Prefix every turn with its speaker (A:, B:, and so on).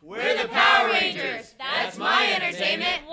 A: We're the Power Rangers. That's my entertainment.